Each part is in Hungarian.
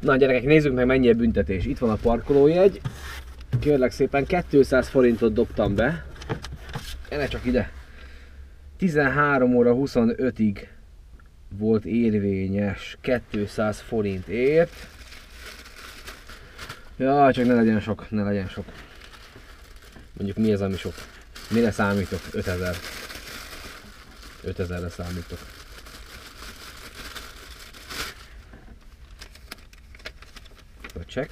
Na gyerekek, nézzük meg mennyi a büntetés. Itt van a parkolójegy. Kérlek szépen 200 forintot dobtam be. Gyere csak ide. 13 óra 25-ig volt érvényes 200 forintért. Ja, csak ne legyen sok, ne legyen sok. Mondjuk mi ez, ami sok? Mire számítok? 5000. 5000-re számítok. Check.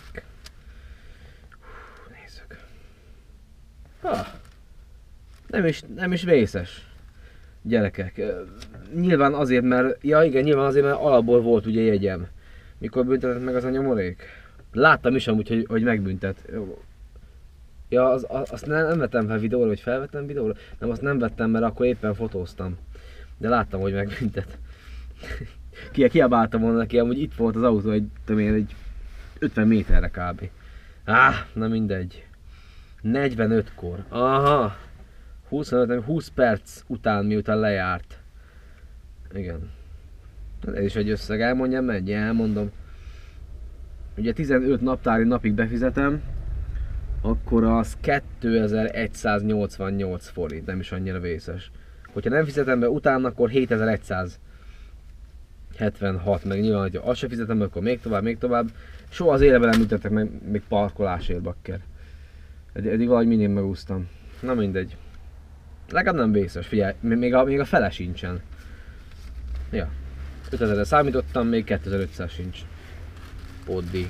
Nézzük. Ah, nem is, nem is vészes. Gyerekek. Nyilván azért, mert, ja igen, nyilván azért, mert alapból volt ugye jegyem. Mikor büntetett meg az a nyomorék? Láttam is amúgy, hogy, hogy megbüntet. Ja, az, az, azt nem, nem vettem fel videóra, vagy felvettem videóra? Nem, azt nem vettem, mert akkor éppen fotóztam. De láttam, hogy megbüntet. Ki, kiabáltam volna neki, amúgy itt volt az autó egy, tudom én, egy 50 méterre kb. Á, na mindegy. 45-kor. Aha. 25, nem, 20 perc után, miután lejárt. Igen. Hát Ez is egy összeg, elmondjam mennyi, elmondom. Ugye 15 naptári napig befizetem, akkor az 2188 forint, nem is annyira vészes. Hogyha nem fizetem be utána, akkor 7176, meg nyilván, hogyha azt se fizetem akkor még tovább, még tovább. Soha az életben nem ütettek meg még parkolásért bakker. Eddig, eddig valahogy mindig megúsztam. Na mindegy. Legalább nem vészes, figyelj, még a, még a fele sincsen. Ja. 5000-re számítottam, még 2500 sincs. Pótdíj.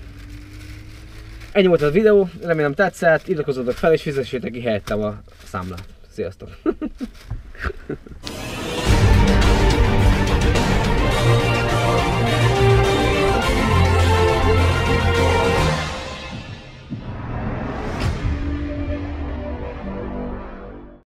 Ennyi volt a videó, remélem tetszett, iratkozzatok fel és fizessétek ki helyettem a számlát. Sziasztok!